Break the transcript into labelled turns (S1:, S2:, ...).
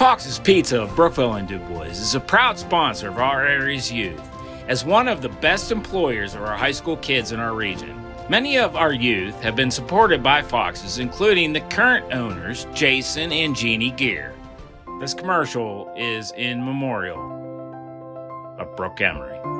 S1: Fox's Pizza of Brookville and Dubois is a proud sponsor of our area's youth. As one of the best employers of our high school kids in our region, many of our youth have been supported by Fox's, including the current owners, Jason and Jeannie Gear. This commercial is in memorial of Brooke Emery.